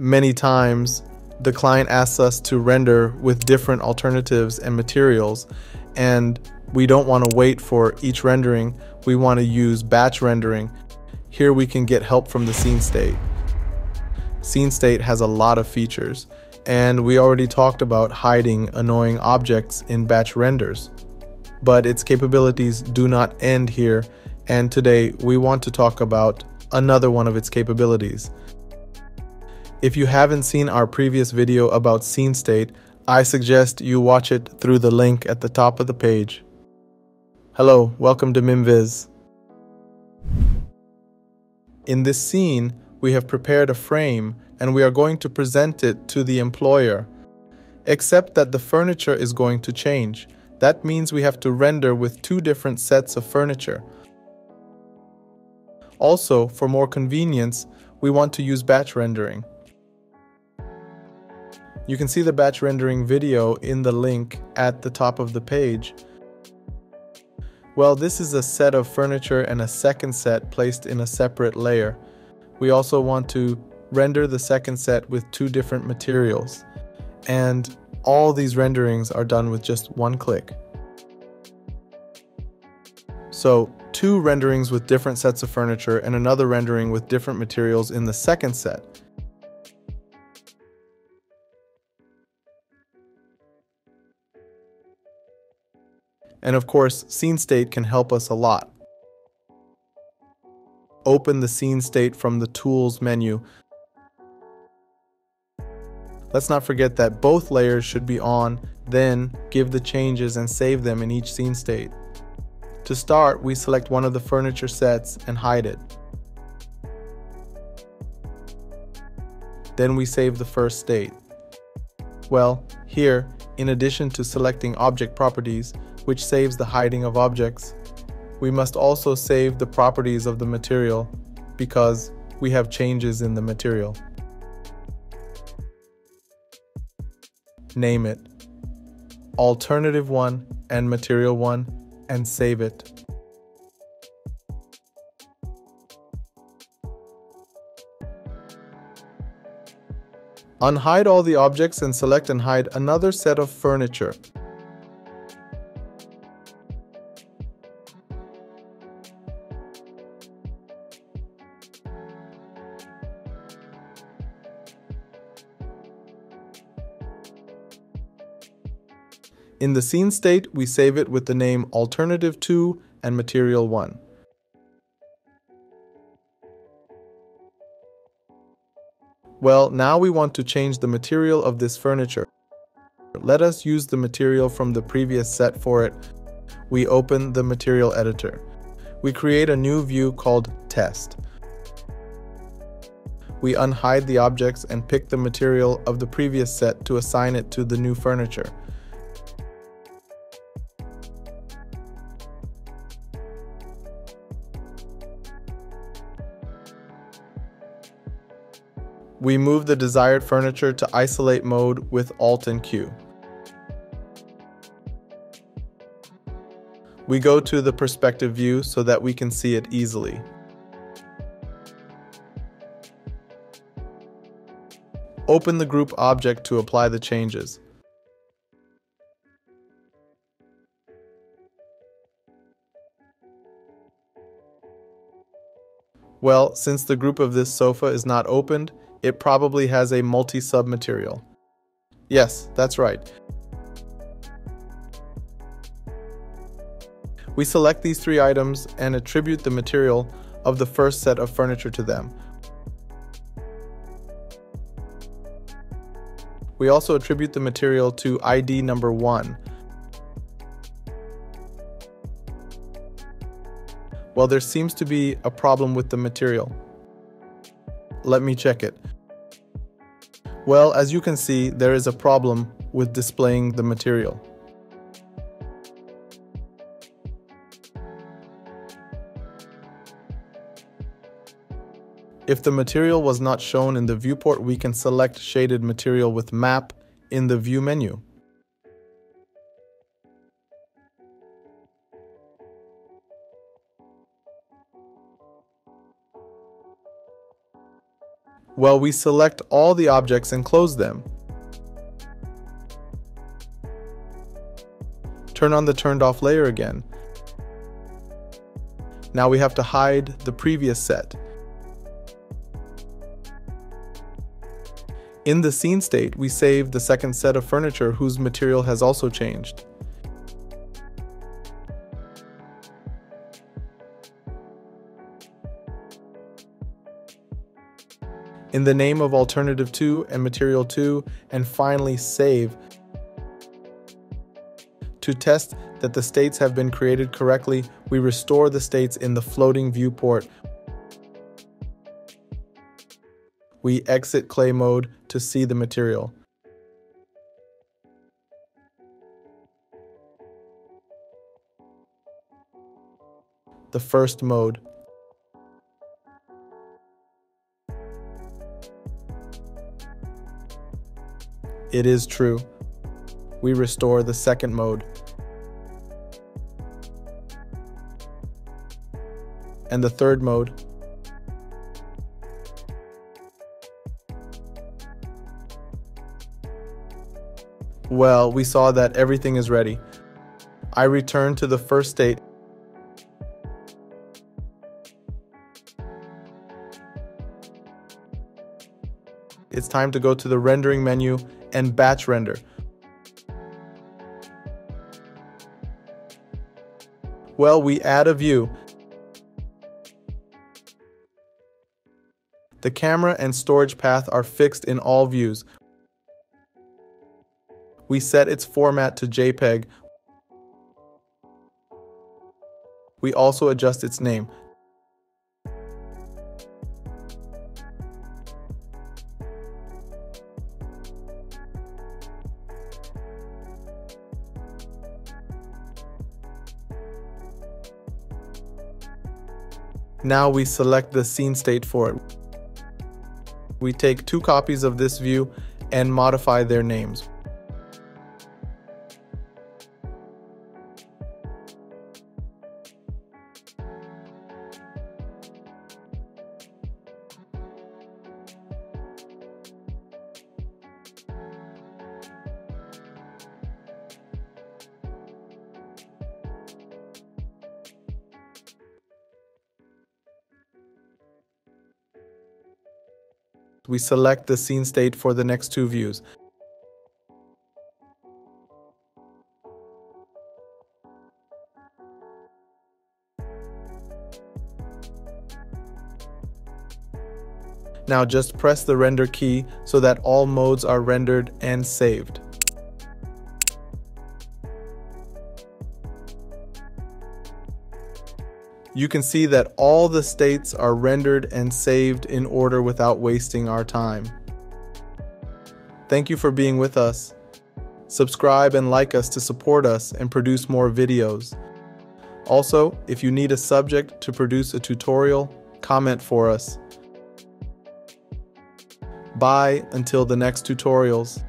many times the client asks us to render with different alternatives and materials, and we don't want to wait for each rendering. We want to use batch rendering. Here we can get help from the scene state. Scene state has a lot of features, and we already talked about hiding annoying objects in batch renders. But its capabilities do not end here, and today we want to talk about another one of its capabilities. If you haven't seen our previous video about scene state, I suggest you watch it through the link at the top of the page. Hello, welcome to MimViz. In this scene, we have prepared a frame and we are going to present it to the employer. Except that the furniture is going to change. That means we have to render with two different sets of furniture. Also, for more convenience, we want to use batch rendering. You can see the batch rendering video in the link at the top of the page. Well, this is a set of furniture and a second set placed in a separate layer. We also want to render the second set with two different materials. And all these renderings are done with just one click. So, two renderings with different sets of furniture and another rendering with different materials in the second set. And of course, scene state can help us a lot. Open the scene state from the Tools menu. Let's not forget that both layers should be on, then give the changes and save them in each scene state. To start, we select one of the furniture sets and hide it. Then we save the first state. Well, here, in addition to selecting object properties, which saves the hiding of objects. We must also save the properties of the material because we have changes in the material. Name it Alternative 1 and Material 1 and save it. Unhide all the objects and select and hide another set of furniture. In the scene state, we save it with the name alternative 2 and material 1. Well, now we want to change the material of this furniture. Let us use the material from the previous set for it. We open the material editor. We create a new view called test. We unhide the objects and pick the material of the previous set to assign it to the new furniture. We move the desired furniture to isolate mode with Alt and Q. We go to the perspective view so that we can see it easily. Open the group object to apply the changes. Well, since the group of this sofa is not opened, it probably has a multi-sub material. Yes, that's right. We select these three items and attribute the material of the first set of furniture to them. We also attribute the material to ID number 1. Well, there seems to be a problem with the material. Let me check it. Well, as you can see, there is a problem with displaying the material. If the material was not shown in the viewport, we can select shaded material with map in the view menu. Well, we select all the objects and close them. Turn on the turned off layer again. Now we have to hide the previous set. In the scene state, we save the second set of furniture whose material has also changed. In the name of Alternative 2 and Material 2, and finally save to test that the states have been created correctly, we restore the states in the floating viewport. We exit clay mode to see the material. The first mode. It is true we restore the second mode. And the third mode. Well, we saw that everything is ready. I return to the first state It's time to go to the rendering menu and batch render. Well, we add a view. The camera and storage path are fixed in all views. We set its format to JPEG. We also adjust its name. Now we select the scene state for it. We take two copies of this view and modify their names. We select the scene state for the next two views. Now just press the render key so that all modes are rendered and saved. You can see that all the states are rendered and saved in order without wasting our time. Thank you for being with us. Subscribe and like us to support us and produce more videos. Also, if you need a subject to produce a tutorial, comment for us. Bye until the next tutorials.